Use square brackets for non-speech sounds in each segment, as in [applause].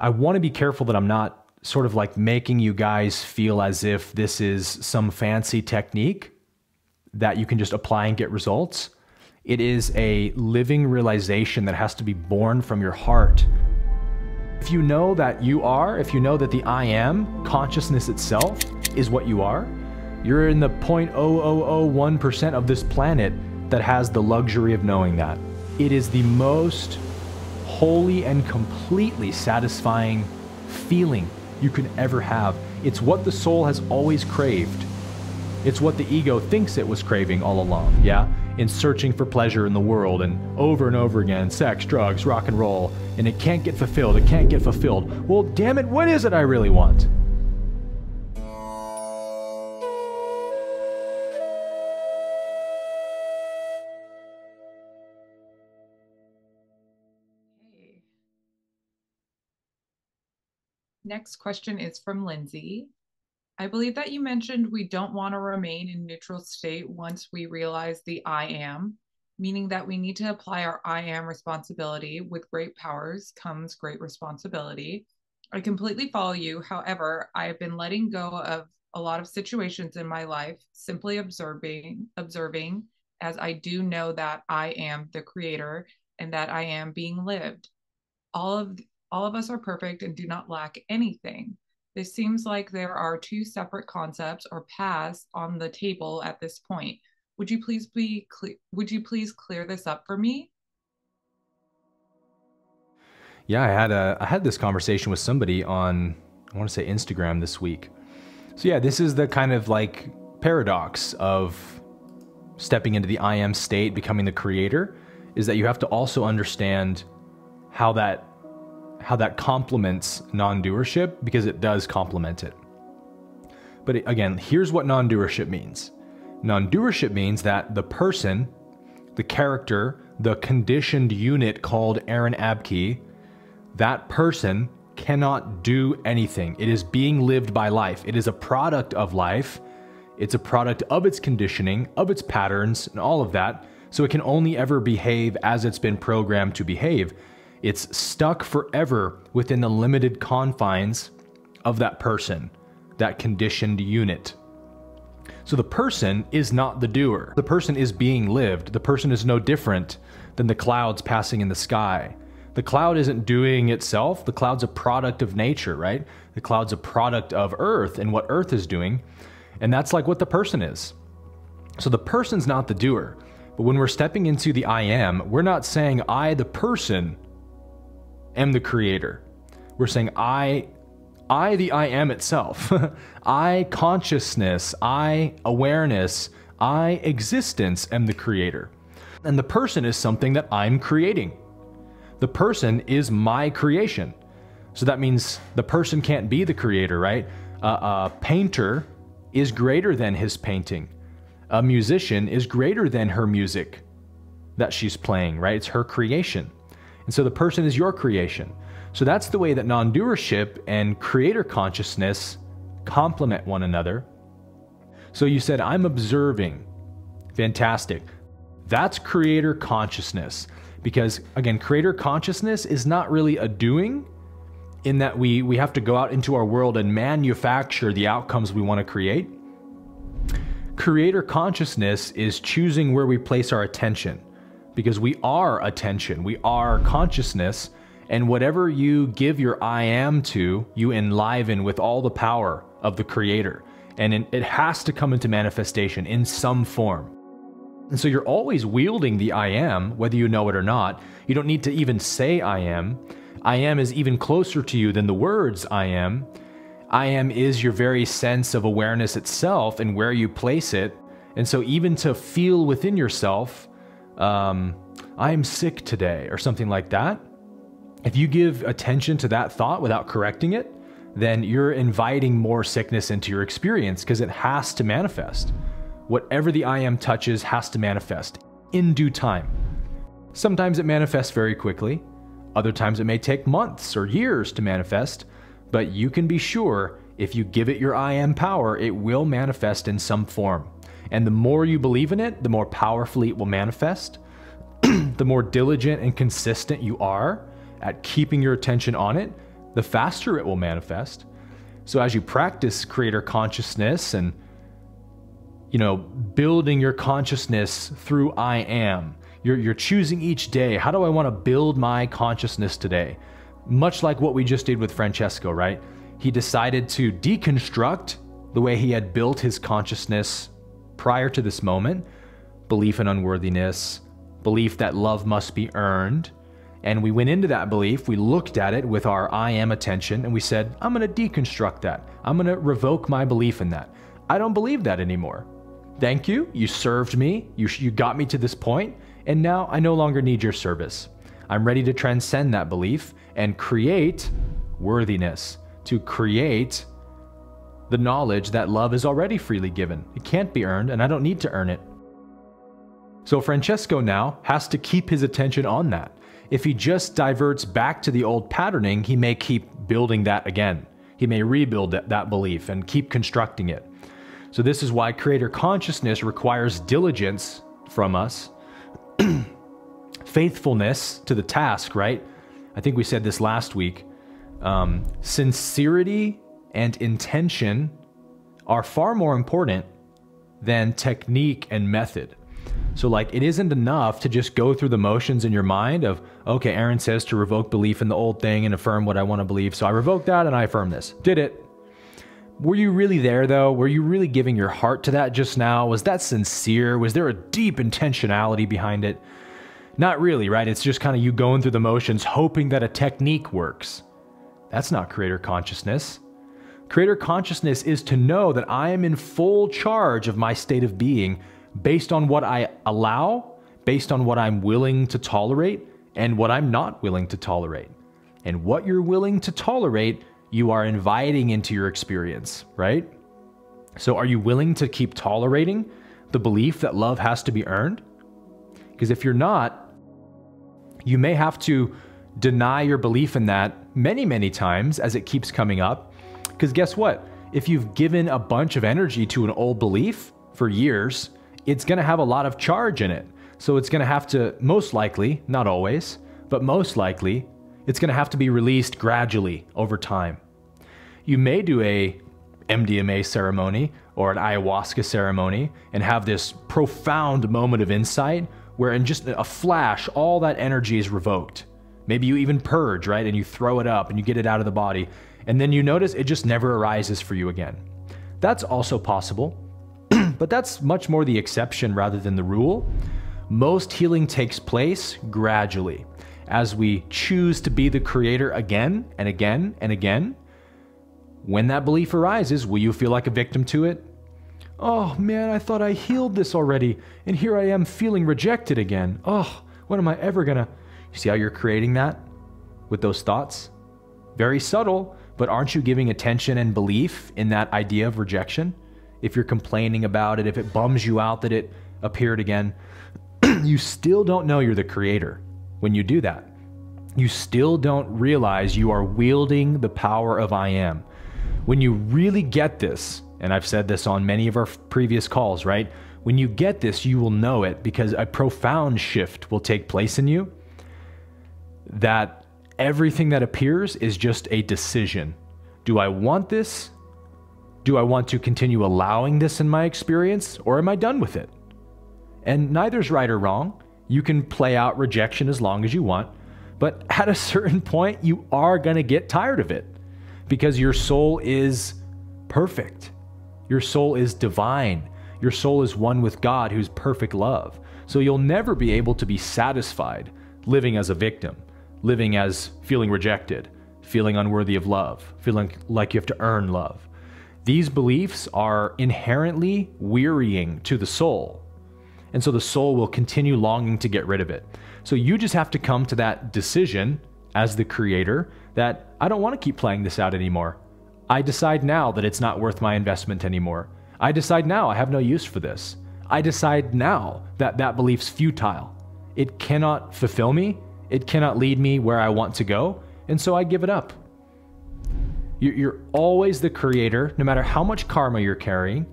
I want to be careful that I'm not sort of like making you guys feel as if this is some fancy technique that you can just apply and get results. It is a living realization that has to be born from your heart. If you know that you are, if you know that the I am, consciousness itself, is what you are, you're in the 0.0001% of this planet that has the luxury of knowing that. It is the most holy and completely satisfying feeling you can ever have. It's what the soul has always craved. It's what the ego thinks it was craving all along, yeah? In searching for pleasure in the world and over and over again sex, drugs, rock and roll, and it can't get fulfilled, it can't get fulfilled. Well, damn it, what is it I really want? Next question is from Lindsay. I believe that you mentioned we don't want to remain in neutral state once we realize the I am, meaning that we need to apply our I am responsibility. With great powers comes great responsibility. I completely follow you. However, I have been letting go of a lot of situations in my life, simply observing, observing as I do know that I am the creator and that I am being lived. All of all of us are perfect and do not lack anything. This seems like there are two separate concepts or paths on the table at this point. Would you please be clear? Would you please clear this up for me? Yeah, I had a I had this conversation with somebody on I want to say Instagram this week. So yeah, this is the kind of like paradox of stepping into the I am state, becoming the creator, is that you have to also understand how that how that complements non-doership because it does complement it. But again, here's what non-doership means. Non-doership means that the person, the character, the conditioned unit called Aaron Abke, that person cannot do anything. It is being lived by life. It is a product of life. It's a product of its conditioning, of its patterns, and all of that. So it can only ever behave as it's been programmed to behave. It's stuck forever within the limited confines of that person, that conditioned unit. So the person is not the doer. The person is being lived. The person is no different than the clouds passing in the sky. The cloud isn't doing itself. The cloud's a product of nature, right? The cloud's a product of Earth and what Earth is doing. And that's like what the person is. So the person's not the doer. But when we're stepping into the I am, we're not saying I, the person, am the creator. We're saying I I the I am itself. [laughs] I consciousness, I awareness, I existence am the creator. And the person is something that I'm creating. The person is my creation. So that means the person can't be the creator, right? Uh, a painter is greater than his painting. A musician is greater than her music that she's playing, right? It's her creation. And so the person is your creation. So that's the way that non doership and creator consciousness complement one another. So you said, I'm observing. Fantastic. That's creator consciousness. Because again, creator consciousness is not really a doing in that we, we have to go out into our world and manufacture the outcomes we want to create. Creator consciousness is choosing where we place our attention because we are attention, we are consciousness, and whatever you give your I am to, you enliven with all the power of the Creator. And it has to come into manifestation in some form. And so you're always wielding the I am, whether you know it or not. You don't need to even say I am. I am is even closer to you than the words I am. I am is your very sense of awareness itself and where you place it. And so, even to feel within yourself um, I'm sick today, or something like that, if you give attention to that thought without correcting it, then you're inviting more sickness into your experience because it has to manifest. Whatever the I am touches has to manifest in due time. Sometimes it manifests very quickly, other times it may take months or years to manifest, but you can be sure if you give it your I am power, it will manifest in some form. And the more you believe in it, the more powerfully it will manifest. [clears throat] the more diligent and consistent you are at keeping your attention on it, the faster it will manifest. So as you practice creator consciousness and you know, building your consciousness through I am. You're, you're choosing each day, how do I want to build my consciousness today? Much like what we just did with Francesco, right? He decided to deconstruct the way he had built his consciousness prior to this moment belief in unworthiness, belief that love must be earned. And we went into that belief, we looked at it with our I am attention, and we said, I'm going to deconstruct that. I'm going to revoke my belief in that. I don't believe that anymore. Thank you. You served me. You, you got me to this point, and now I no longer need your service. I'm ready to transcend that belief and create worthiness, to create the knowledge that love is already freely given. It can't be earned, and I don't need to earn it. So Francesco now has to keep his attention on that. If he just diverts back to the old patterning, he may keep building that again. He may rebuild that belief and keep constructing it. So, this is why creator consciousness requires diligence from us, [clears throat] faithfulness to the task, right? I think we said this last week. Um, sincerity and intention are far more important than technique and method. So, like, it isn't enough to just go through the motions in your mind of, okay, Aaron says to revoke belief in the old thing and affirm what I want to believe. So I revoke that and I affirm this. Did it. Were you really there though? Were you really giving your heart to that just now? Was that sincere? Was there a deep intentionality behind it? Not really, right? It's just kind of you going through the motions, hoping that a technique works. That's not creator consciousness. Creator consciousness is to know that I am in full charge of my state of being based on what I allow, based on what I'm willing to tolerate, and what I'm not willing to tolerate. And what you're willing to tolerate you are inviting into your experience, right? So, are you willing to keep tolerating the belief that love has to be earned? Because if you're not, you may have to deny your belief in that many, many times as it keeps coming up. Because guess what? If you've given a bunch of energy to an old belief for years, it's going to have a lot of charge in it. So it's going to have to, most likely, not always, but most likely, it's going to have to be released gradually over time you may do a MDMA ceremony or an ayahuasca ceremony and have this profound moment of insight where in just a flash all that energy is revoked. Maybe you even purge, right? And you throw it up and you get it out of the body. And then you notice it just never arises for you again. That's also possible, [clears throat] but that's much more the exception rather than the rule. Most healing takes place gradually as we choose to be the creator again and again and again when that belief arises, will you feel like a victim to it? Oh man, I thought I healed this already, and here I am feeling rejected again. Oh, when am I ever gonna. You see how you're creating that with those thoughts? Very subtle, but aren't you giving attention and belief in that idea of rejection? If you're complaining about it, if it bums you out that it appeared again, [clears throat] you still don't know you're the creator when you do that. You still don't realize you are wielding the power of I am. When you really get this, and I've said this on many of our previous calls, right? When you get this, you will know it because a profound shift will take place in you that everything that appears is just a decision. Do I want this? Do I want to continue allowing this in my experience, or am I done with it? And neither's right or wrong. You can play out rejection as long as you want, but [laughs] at a certain point, you are going to get tired of it because your soul is perfect. Your soul is divine. Your soul is one with God who's perfect love. So you'll never be able to be satisfied living as a victim, living as feeling rejected, feeling unworthy of love, feeling like you have to earn love. These beliefs are inherently wearying to the soul. And so the soul will continue longing to get rid of it. So you just have to come to that decision as the creator that I don't want to keep playing this out anymore. I decide now that it's not worth my investment anymore. I decide now I have no use for this. I decide now that that belief's futile. It cannot fulfill me, it cannot lead me where I want to go, and so I give it up. You're always the creator, no matter how much karma you're carrying,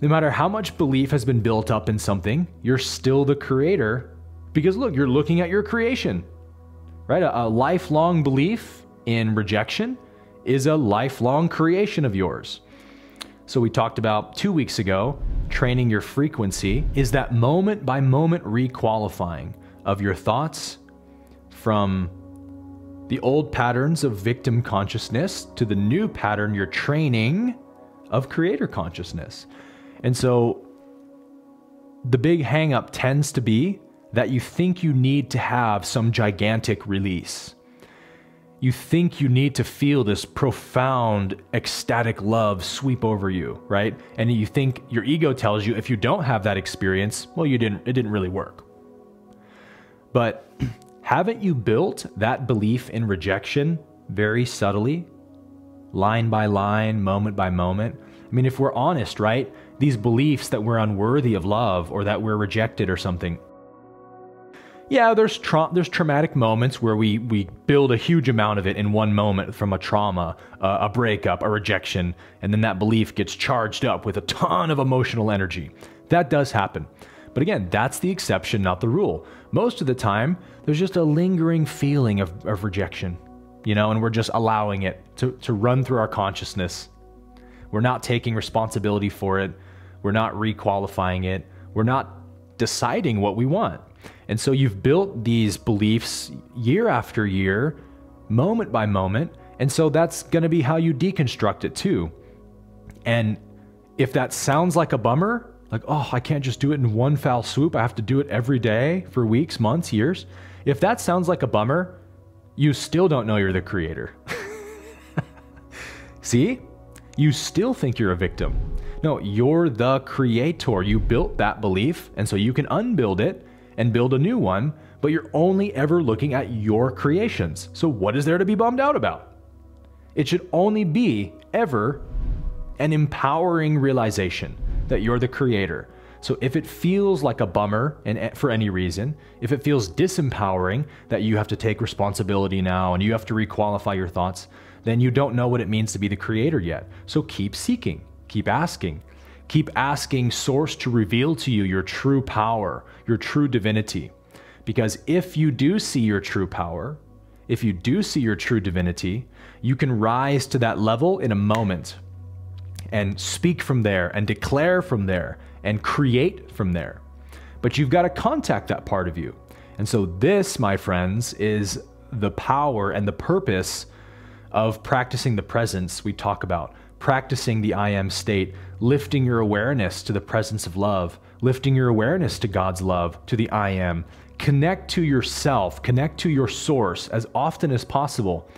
no matter how much belief has been built up in something, you're still the creator because look, you're looking at your creation right? A, lifelong belief in rejection is a lifelong creation of yours. So, we talked about two weeks ago training your frequency is that moment by moment requalifying of your thoughts from the old patterns of victim consciousness to the new pattern you're training of creator consciousness. And so the big hangup tends to be that you think you need to have some gigantic release. You think you need to feel this profound ecstatic love sweep over you, right? And you think your ego tells you if you don't have that experience, well you didn't it didn't really work. But [clears throat] haven't you built that belief in rejection very subtly, line by line, moment by moment? I mean, if we're honest, right? These beliefs that we're unworthy of love or that we're rejected or something. Yeah, there's tra- there's traumatic moments where we we build a huge amount of it in one moment from a trauma, uh, a breakup, a rejection, and then that belief gets charged up with a ton of emotional energy. That does happen. But again, that's the exception, not the rule. Most of the time, there's just a lingering feeling of, of rejection, you know, and we're just allowing it to, to run through our consciousness. We're not taking responsibility for it. We're not requalifying it. We're not deciding what we want. And so you've built these beliefs year after year, moment by moment. And so that's going to be how you deconstruct it too. And if that sounds like a bummer, like, oh, I can't just do it in one foul swoop, I have to do it every day for weeks, months, years. If that sounds like a bummer, you still don't know you're the creator. [laughs] See? You still think you're a victim. No, you're the creator. You built that belief, and so you can unbuild it and build a new one, but you're only ever looking at your creations. So, what is there to be bummed out about? It should only be ever an empowering realization that you're the creator. So if it feels like a bummer and for any reason, if it feels disempowering that you have to take responsibility now and you have to requalify your thoughts, then you don't know what it means to be the creator yet. So keep seeking, keep asking. Keep asking source to reveal to you your true power, your true divinity. Because if you do see your true power, if you do see your true divinity, you can rise to that level in a moment and speak from there and declare from there and create from there. But you've got to contact that part of you. And so, this, my friends, is the power and the purpose of practicing the presence we talk about, practicing the I am state, lifting your awareness to the presence of love, lifting your awareness to God's love, to the I am. Connect to yourself, connect to your source as often as possible.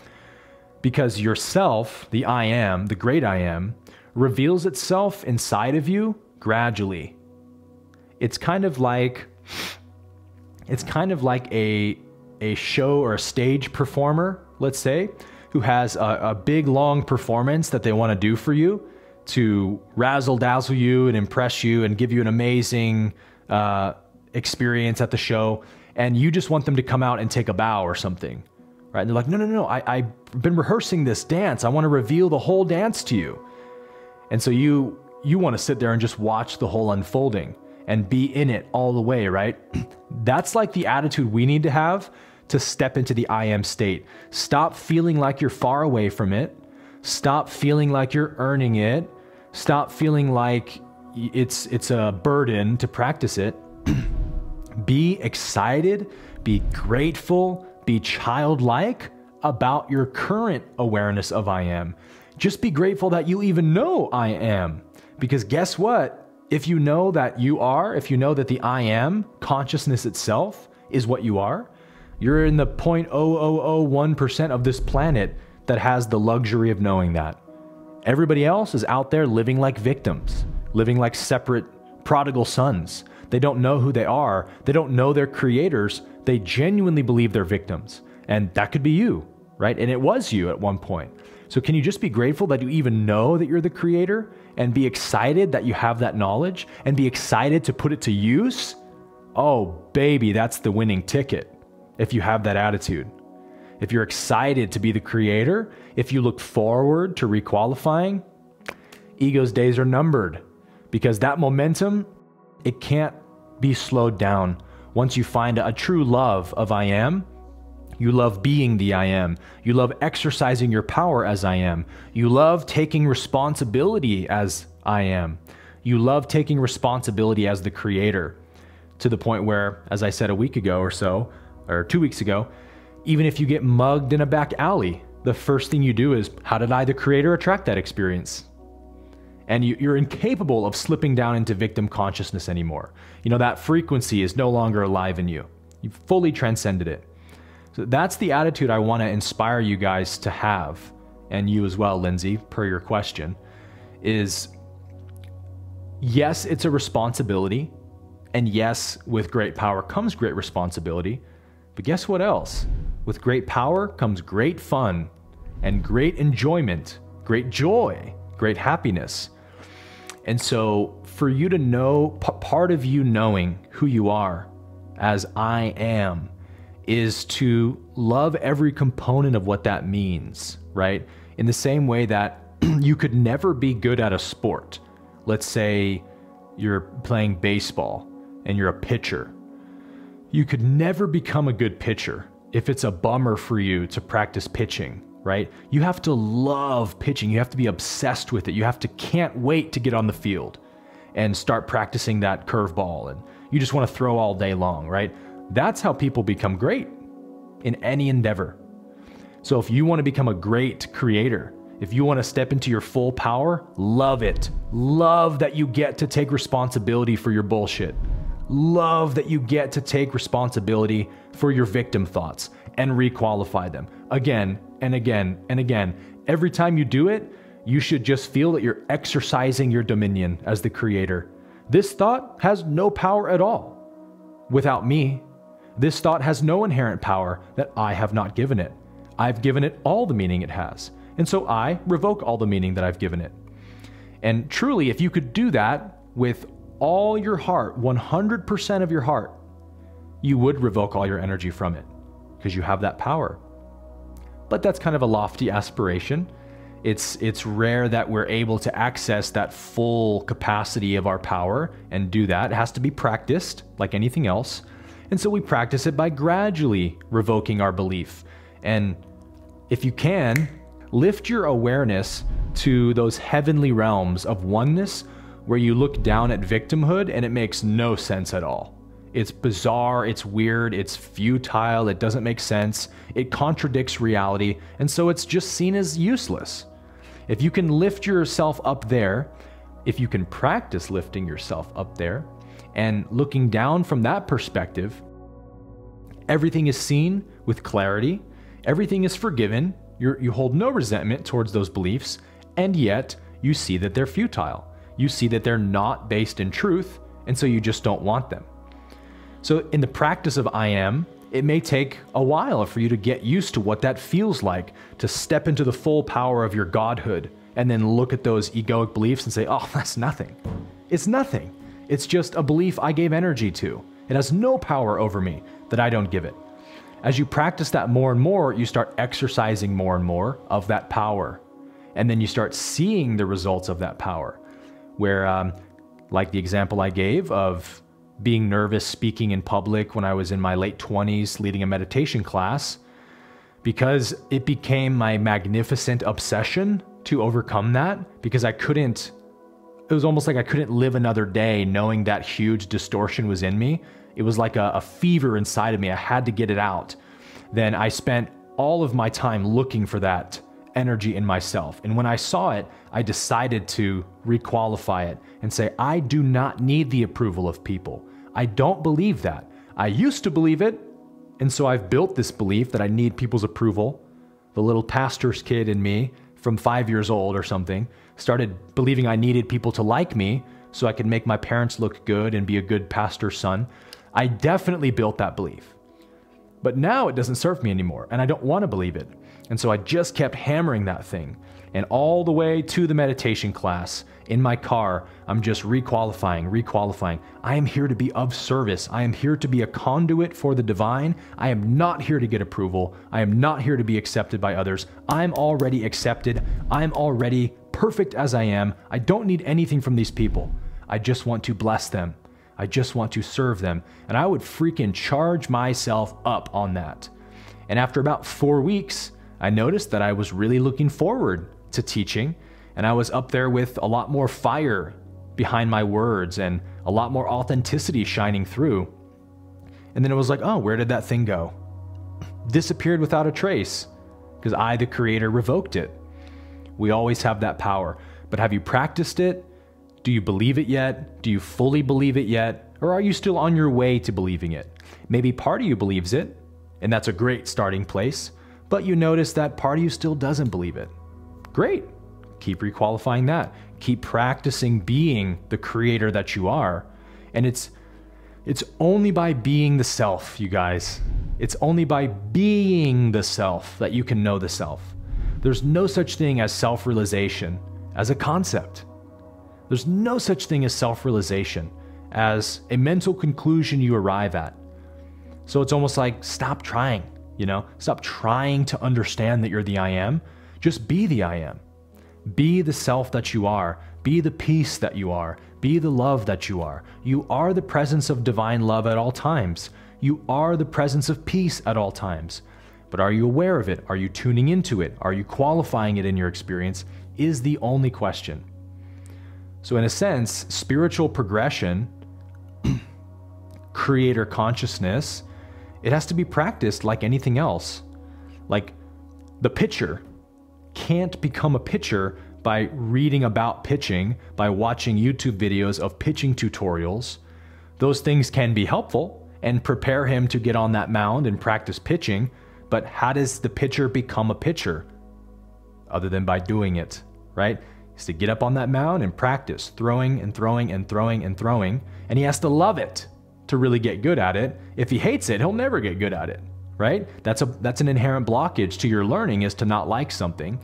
Because yourself, the I am, the great I am, reveals itself inside of you gradually. It's kind of like it's kind of like a a show or a stage performer, let's say, who has a, a big long performance that they want to do for you to razzle dazzle you and impress you and give you an amazing uh, experience at the show, and you just want them to come out and take a bow or something, right? And they're like, no, no, no, I, I've been rehearsing this dance. I want to reveal the whole dance to you. And so you you want to sit there and just watch the whole unfolding and be in it all the way, right? [clears throat] That's like the attitude we need to have to step into the I am state. Stop feeling like you're far away from it. Stop feeling like you're earning it. Stop feeling like it's it's a burden to practice it. [clears throat] be excited, be grateful, be childlike about your current awareness of I am. Just be grateful that you even know I am. Because guess what? If you know that you are, if you know that the I am, consciousness itself, is what you are, you're in the 0.0001% of this planet that has the luxury of knowing that. Everybody else is out there living like victims, living like separate prodigal sons. They don't know who they are, they don't know their creators, they genuinely believe they're victims. And that could be you, right? And it was you at one point. So, can you just be grateful that you even know that you're the creator and be excited that you have that knowledge and be excited to put it to use? Oh, baby, that's the winning ticket if you have that attitude. If you're excited to be the creator, if you look forward to requalifying, ego's days are numbered because that momentum, it can't be slowed down. Once you find a true love of I am, You love being the I am. You love exercising your power as I am. You love taking responsibility as I am. You love taking responsibility as the creator to the point where, as I said a week ago or so, or two weeks ago, even if you get mugged in a back alley, the first thing you do is, how did I, the creator, attract that experience? And you, are incapable of slipping down into victim consciousness anymore. You know, that frequency is no longer alive in you. You've fully transcended it. That's the attitude I want to inspire you guys to have, and you as well, Lindsay, per your question, is yes, it's a responsibility. And yes, with great power comes great responsibility. But guess what else? With great power comes great fun and great enjoyment, great joy, great happiness. And so, for you to know, part of you knowing who you are as I am is to love every component of what that means, right? In the same way that [clears throat] you could never be good at a sport. Let's say you're playing baseball and you're a pitcher. You could never become a good pitcher if it's a bummer for you to practice pitching, right? You have to love pitching. You have to be obsessed with it. You have to can't wait to get on the field and start practicing that curveball and you just want to throw all day long, right? That's how people become great in any endeavor. So if you want to become a great creator, if you want to step into your full power, love it. Love that you get to take responsibility for your bullshit. Love that you get to take responsibility for your victim thoughts and requalify them again and again and again. Every time you do it, you should just feel that you're exercising your dominion as the creator. This thought has no power at all. Without me, this thought has no inherent power that I have not given it. I've given it all the meaning it has. And so I revoke all the meaning that I've given it. And truly, if you could do that with all your heart, 100% of your heart, you would revoke all your energy from it because you have that power. But that's kind of a lofty aspiration. It's, it's rare that we're able to access that full capacity of our power and do that. It has to be practiced like anything else. And so we practice it by gradually revoking our belief. And if you can, lift your awareness to those heavenly realms of oneness where you look down at victimhood and it makes no sense at all. It's bizarre, it's weird, it's futile, it doesn't make sense, it contradicts reality, and so it's just seen as useless. If you can lift yourself up there, if you can practice lifting yourself up there and looking down from that perspective, everything is seen with clarity, everything is forgiven, you're, you hold no resentment towards those beliefs, and yet you see that they're futile. You see that they're not based in truth, and so you just don't want them. So, in the practice of I am, it may take a while for you to get used to what that feels like to step into the full power of your godhood and then look at those egoic beliefs and say, oh, [laughs] that's nothing. It's nothing. It's just a belief I gave energy to. It has no power over me that I don't give it. As you practice that more and more, you start exercising more and more of that power. And then you start seeing the results of that power. Where, um, like the example I gave of being nervous speaking in public when I was in my late 20s leading a meditation class, because it became my magnificent obsession to overcome that, because I couldn't, it was almost like I couldn't live another day knowing that huge distortion was in me it was like a, a fever inside of me. I had to get it out. Then I spent all of my time looking for that energy in myself. And when I saw it, I decided to requalify it and say, I do not need the approval of people. I don't believe that. I used to believe it. And so I've built this belief that I need people's approval. The little pastor's kid in me from five years old or something started believing I needed people to like me so I could make my parents look good and be a good pastor's son. I definitely built that belief. But now it doesn't serve me anymore, and I don't want to believe it. And so I just kept hammering that thing. And all the way to the meditation class in my car, I'm just requalifying, requalifying. I am here to be of service. I am here to be a conduit for the divine. I am not here to get approval. I am not here to be accepted by others. I'm already accepted. I'm already perfect as I am. I don't need anything from these people. I just want to bless them. I just want to serve them. And I would freaking charge myself up on that. And after about four weeks, I noticed that I was really looking forward to teaching, and I was up there with a lot more fire behind my words and a lot more authenticity shining through. And then it was like, oh, where did that thing go? Disappeared without a trace because I, the creator, revoked it. We always have that power. But have you practiced it? Do you believe it yet? Do you fully believe it yet? Or are you still on your way to believing it? Maybe part of you believes it, and that's a great starting place, but you notice that part of you still doesn't believe it. Great. Keep requalifying that. Keep practicing being the creator that you are. And it's it's only by being the self, you guys. It's only by being the self that you can know the self. There's no such thing as self realization as a concept. There's no such thing as self realization as a mental conclusion you arrive at. So it's almost like stop trying, you know? Stop trying to understand that you're the I am. Just be the I am. Be the self that you are. Be the peace that you are. Be the love that you are. You are the presence of divine love at all times. You are the presence of peace at all times. But are you aware of it? Are you tuning into it? Are you qualifying it in your experience? Is the only question. So, in a sense, spiritual progression, [clears throat] creator consciousness, it has to be practiced like anything else. Like the pitcher can't become a pitcher by reading about pitching, by watching YouTube videos of pitching tutorials. Those things can be helpful and prepare him to get on that mound and practice pitching, but how does the pitcher become a pitcher? Other than by doing it, right? Is to get up on that mound and practice throwing and throwing and throwing and throwing, and he has to love it to really get good at it. If he hates it, he'll never get good at it, right? That's a that's an inherent blockage to your learning is to not like something.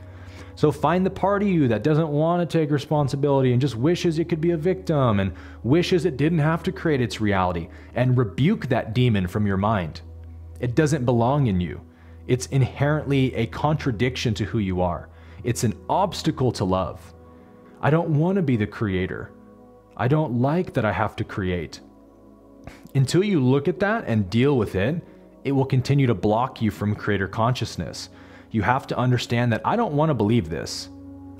So find the part of you that doesn't want to take responsibility and just wishes it could be a victim and wishes it didn't have to create its reality and rebuke that demon from your mind. It doesn't belong in you. It's inherently a contradiction to who you are. It's an obstacle to love. I don't want to be the creator. I don't like that I have to create. Until you look at that and deal with it, it will continue to block you from creator consciousness. You have to understand that I don't want to believe this.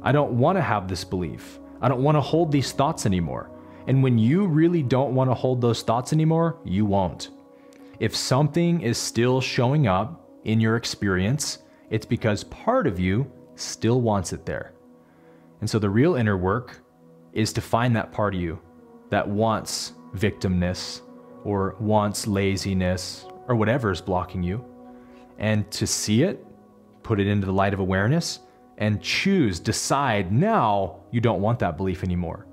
I don't want to have this belief. I don't want to hold these thoughts anymore. And when you really don't want to hold those thoughts anymore, you won't. If something is still showing up in your experience, it's because part of you still wants it there. And so the real inner work is to find that part of you that wants victimness or wants laziness or whatever is blocking you, and to see it, put it into the light of awareness, and choose, decide now you don't want that belief anymore.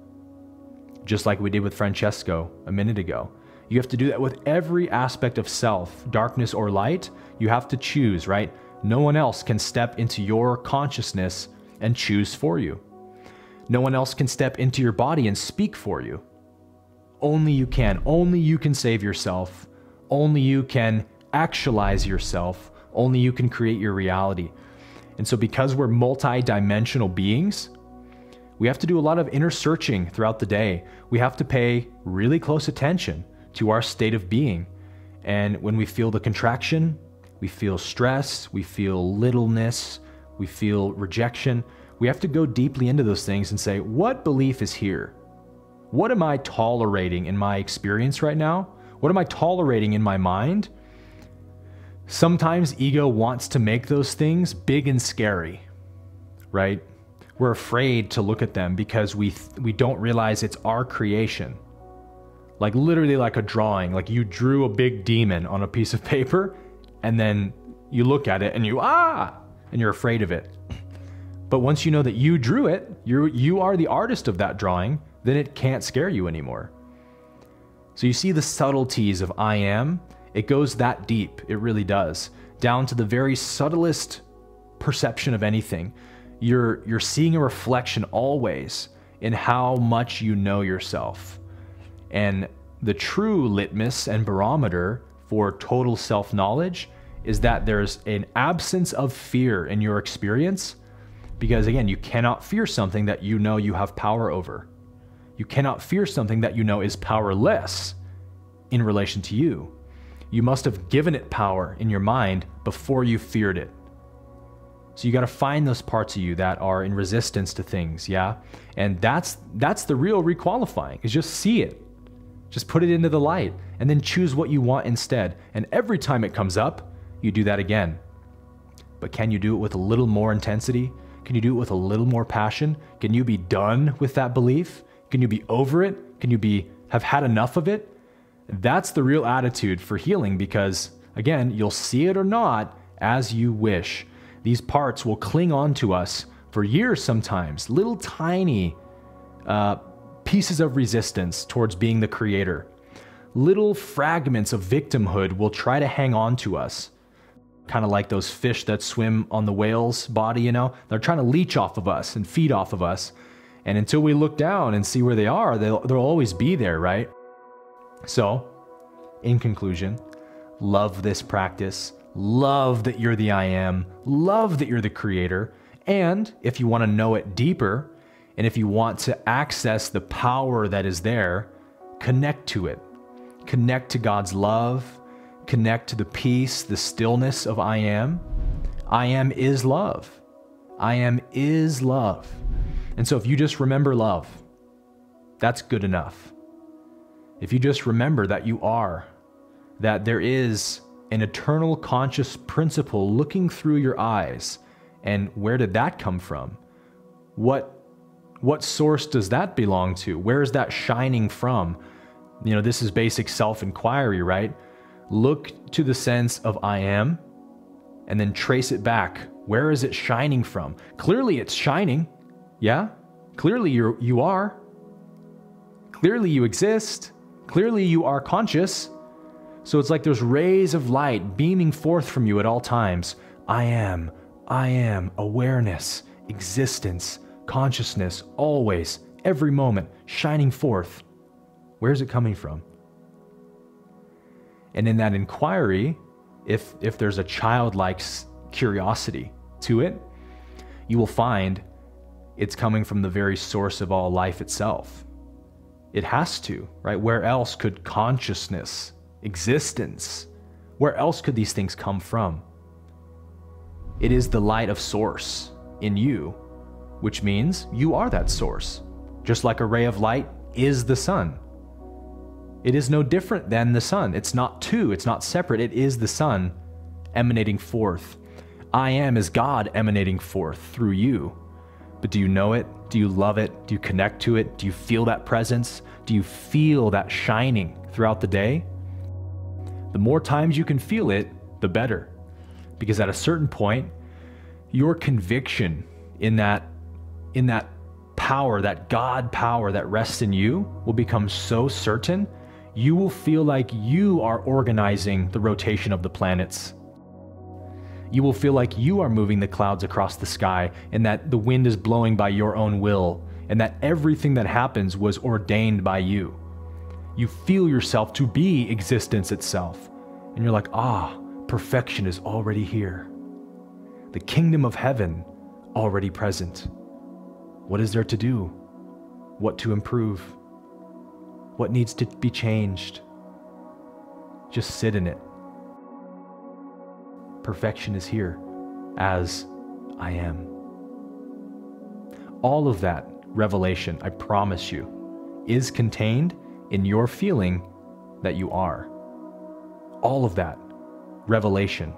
Just like we did with Francesco a minute ago. You have to do that with every aspect of self, darkness or light. You have to choose, right? No one else can step into your consciousness and choose for you. No one else can step into your body and speak for you. Only you can. Only you can save yourself. Only you can actualize yourself. Only you can create your reality. And so, because we're multi-dimensional beings, we have to do a lot of inner searching throughout the day. We have to pay really close attention to our state of being. And when we feel the contraction, we feel stress, we feel littleness, we feel rejection, we have to go deeply into those things and say, what belief is here? What am I tolerating in my experience right now? What am I tolerating in my mind? Sometimes ego wants to make those things big and scary, right? We're afraid to look at them because we we don't realize it's our creation like literally like a drawing. Like you drew a big demon on a piece of paper and then you look at it and you ah and you're afraid of it. But once you know that you drew it, you you are the artist of that drawing, then it can't scare you anymore. So you see the subtleties of I am, it goes that deep, it really does, down to the very subtlest perception of anything. You're you're seeing a reflection always in how much you know yourself. And the true litmus and barometer for total self knowledge is that there's an absence of fear in your experience. Because again, you cannot fear something that you know you have power over. You cannot fear something that you know is powerless in relation to you. You must have given it power in your mind before you feared it. So you got to find those parts of you that are in resistance to things, yeah? And that's that's the real requalifying. Is just see it. Just put it into the light and then choose what you want instead. And every time it comes up, you do that again. But can you do it with a little more intensity? Can you do it with a little more passion? Can you be done with that belief? Can you be over it? Can you be have had enough of it? That's the real attitude for healing because again, you'll see it or not as you wish. These parts will cling on to us for years sometimes, little tiny uh, pieces of resistance towards being the creator. Little fragments of victimhood will try to hang on to us. Kind of like those fish that swim on the whale's body, you know? They're trying to leech off of us and feed off of us. And until we look down and see where they are, they'll, they'll always be there, right? So, in conclusion, love this practice Love that you're the I am. Love that you're the creator. And if you want to know it deeper, and if you want to access the power that is there, connect to it. Connect to God's love. Connect to the peace, the stillness of I am. I am is love. I am is love. And so if you just remember love, that's good enough. If you just remember that you are, that there is an eternal conscious principle looking through your eyes. And where did that come from? What what source does that belong to? Where is that shining from? You know, this is basic self-inquiry, right? Look to the sense of I am and then trace it back. Where is it shining from? Clearly it's shining. Yeah? Clearly you you are. Clearly you exist. Clearly you are conscious. So it's like there's rays of light beaming forth from you at all times. I am, I am, awareness, existence, consciousness, always, every moment, shining forth. Where's it coming from? And in that inquiry, if, if there's a childlike curiosity to it, you will find it's coming from the very source of all life itself. It has to, right? Where else could consciousness existence. Where else could these things come from? It is the light of source in you, which means you are that source. Just like a ray of light is the sun. It is no different than the sun. It's not two, it's not separate. It is the sun emanating forth. I am is God emanating forth through you. But do you know it? Do you love it? Do you connect to it? Do you feel that presence? Do you feel that shining throughout the day? The more times you can feel it, the better. Because at a certain point, your conviction in that in that power, that God power that rests in you will become so certain, you will feel like you are organizing the rotation of the planets. You will feel like you are moving the clouds across the sky and that the wind is blowing by your own will and that everything that happens was ordained by you. You feel yourself to be existence itself. And you're like, ah, perfection is already here. The kingdom of heaven already present. What is there to do? What to improve? What needs to be changed? Just sit in it. Perfection is here as I am. All of that revelation, I promise you, is contained in your feeling that you are. All of that revelation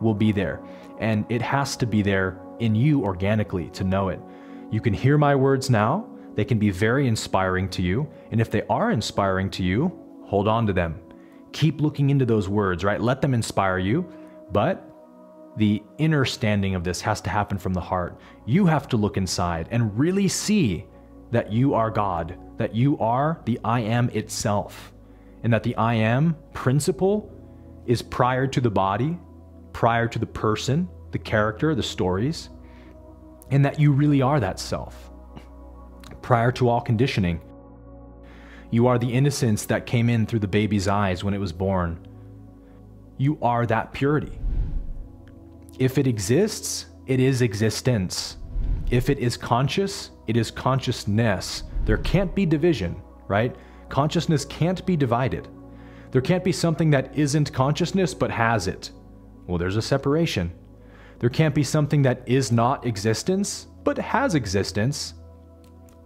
will be there. And it has to be there in you organically to know it. You can hear my words now, they can be very inspiring to you. And if they are inspiring to you, hold on to them. Keep looking into those words, right? Let them inspire you. But the inner standing of this has to happen from the heart. You have to look inside and really see that you are God, that you are the I am itself, and that the I am principle is prior to the body, prior to the person, the character, the stories, and that you really are that self. Prior to all conditioning, you are the innocence that came in through the baby's eyes when it was born. You are that purity. If it exists, it is existence. If it is conscious, it is consciousness. There can't be division, right? Consciousness can't be divided. There can't be something that isn't consciousness but has it. Well, there's a separation. There can't be something that is not existence but has existence.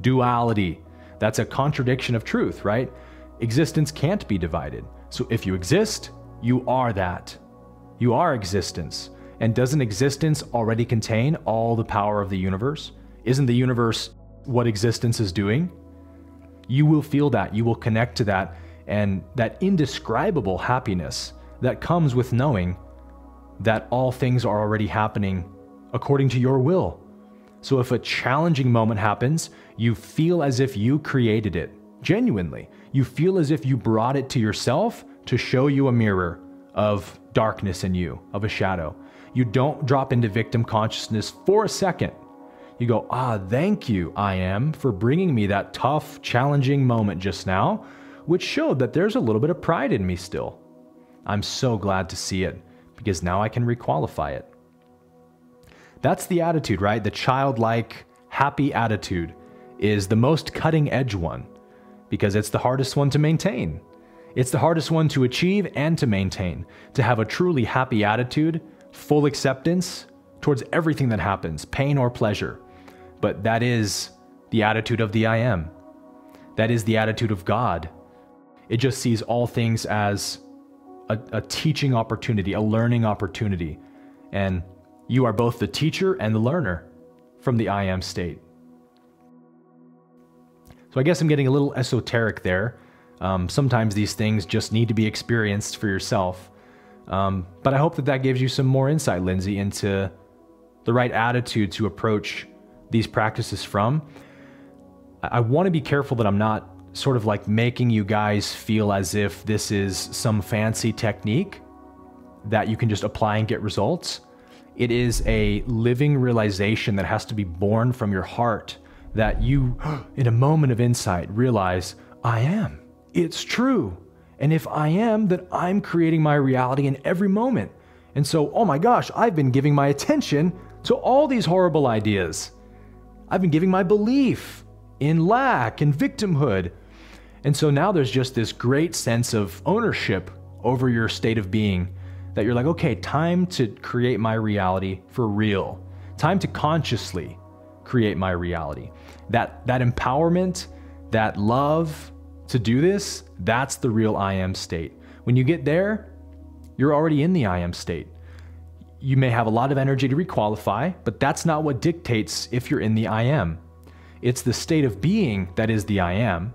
Duality. That's a contradiction of truth, right? Existence can't be divided. So if you exist, you are that. You are existence. And doesn't existence already contain all the power of the universe? Isn't the universe what existence is doing? You will feel that. You will connect to that. And that indescribable happiness that comes with knowing that all things are already happening according to your will. So if a challenging moment happens, you feel as if you created it. Genuinely. You feel as if you brought it to yourself to show you a mirror of darkness in you, of a shadow. You don't drop into victim consciousness for a second. You go, ah, thank you, I am, for bringing me that tough, challenging moment just now, which showed that there's a little bit of pride in me still. I'm so glad to see it because now I can requalify it. That's the attitude, right? The childlike, happy attitude is the most cutting edge one because it's the hardest one to maintain. It's the hardest one to achieve and to maintain. To have a truly happy attitude, full acceptance towards everything that happens, pain or pleasure. But that is the attitude of the I am. That is the attitude of God. It just sees all things as a, a teaching opportunity, a learning opportunity. And you are both the teacher and the learner from the I am state. So I guess I'm getting a little esoteric there. Um, sometimes these things just need to be experienced for yourself. Um, but I hope that that gives you some more insight, Lindsay, into the right attitude to approach these practices from. I, I want to be careful that I'm not sort of like making you guys feel as if this is some fancy technique that you can just apply and get results. It is a living realization that has to be born from your heart that you, [gasps] in a moment of insight, realize, I am. It's true. And if I am, then I'm creating my reality in every moment. And so, oh my gosh, I've been giving my attention to all these horrible ideas. I've been giving my belief in lack and victimhood. And so now there's just this great sense of ownership over your state of being that you're like, okay, time to create my reality for real. Time to consciously create my reality. That that empowerment, that love to do this, that's the real I am state. When you get there, you're already in the I am state. You may have a lot of energy to requalify, but that's not what dictates if you're in the I am. It's the state of being that is the I am.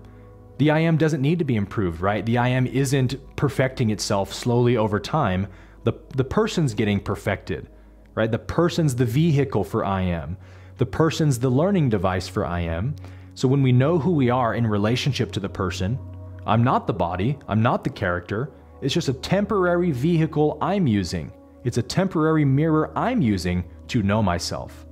The I am doesn't need to be improved, right? The I am isn't perfecting itself slowly over time. The, the person's getting perfected, right? The person's the vehicle for I am. The person's the learning device for I am. So when we know who we are in relationship to the person, I'm not the body, I'm not the character. It's just a temporary vehicle I'm using. It's a temporary mirror I'm using to know myself.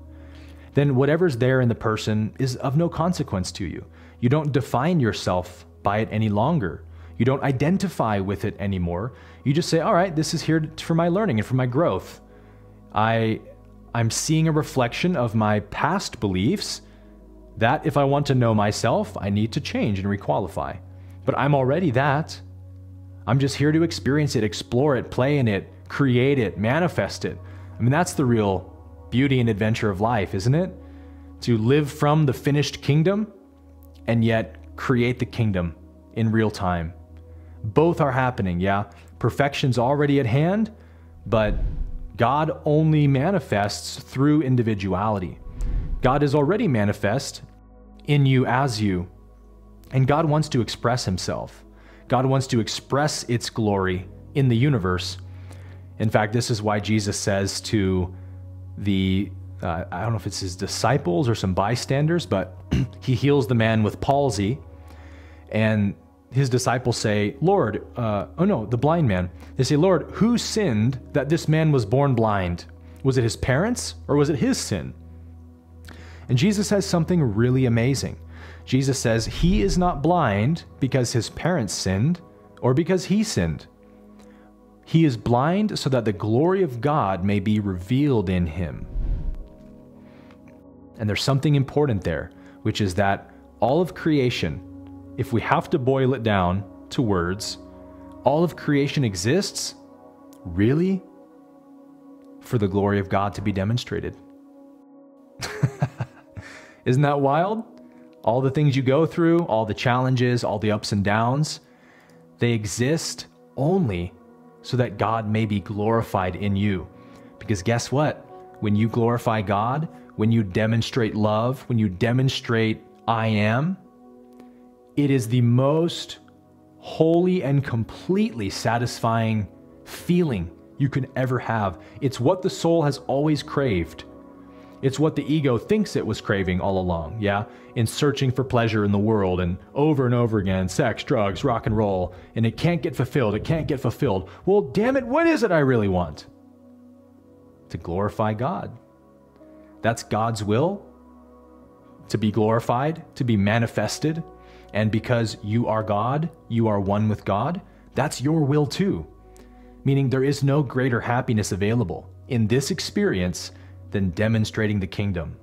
Then whatever's there in the person is of no consequence to you. You don't define yourself by it any longer. You don't identify with it anymore. You just say, all right, this is here for my learning and for my growth. I I'm seeing a reflection of my past beliefs that if I want to know myself, I need to change and requalify. But I'm already that. I'm just here to experience it, explore it, play in it, create it, manifest it. I mean, that's the real beauty and adventure of life, isn't it? To live from the finished kingdom and yet create the kingdom in real time. Both are happening, yeah? Perfection's already at hand, but God only manifests through individuality. God is already manifest in you as you, and God wants to express himself. God wants to express its glory in the universe. In fact, this is why Jesus says to the, uh, I don't know if it's his disciples or some bystanders, but [clears throat] he heals the man with palsy. And his disciples say, Lord, uh, oh no, the blind man. They say, Lord, who sinned that this man was born blind? Was it his parents or was it his sin? And Jesus says something really amazing. Jesus says he is not blind because his parents sinned or because he sinned. He is blind so that the glory of God may be revealed in him. And there's something important there, which is that all of creation if we have to boil it down to words, All of creation exists, really, for the glory of God to be demonstrated. [laughs] Isn't that wild? All the things you go through, all the challenges, all the ups and downs, they exist only so that God may be glorified in you. Because guess what? When you glorify God, when you demonstrate love, when you demonstrate I am, it is the most holy and completely satisfying feeling you can ever have. It's what the soul has always craved. It's what the ego thinks it was craving all along, yeah? In searching for pleasure in the world and over and over again sex, drugs, rock and roll, and it can't get fulfilled, it can't get fulfilled. Well, damn it, what is it I really want? To glorify God. That's God's will to be glorified, to be manifested. And because you are God, you are one with God, that's your will too. Meaning there is no greater happiness available in this experience than demonstrating the kingdom.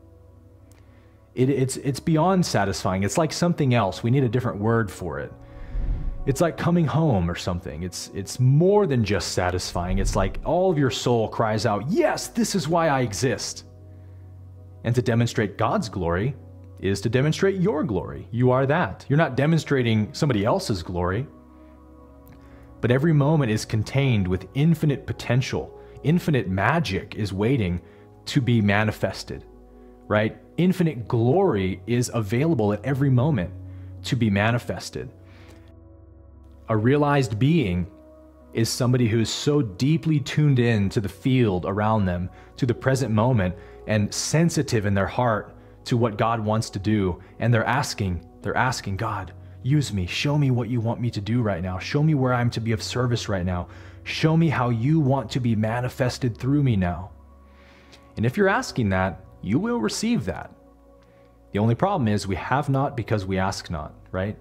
It, it's, it's beyond satisfying. It's like something else. We need a different word for it. It's like coming home or something. It's, it's more than just satisfying. It's like all of your soul cries out, Yes, this is why I exist. And to demonstrate God's glory is to demonstrate your glory. You are that. You're not demonstrating somebody else's glory. But every moment is contained with infinite potential. Infinite magic is waiting to be manifested, right? Infinite glory is available at every moment to be manifested. A realized being is somebody who is so deeply tuned in to the field around them, to the present moment, and sensitive in their heart to what God wants to do. And they're asking, they're asking, God, use me. Show me what you want me to do right now. Show me where I'm to be of service right now. Show me how you want to be manifested through me now. And if you're asking that, you will receive that. The only problem is we have not because we ask not, right?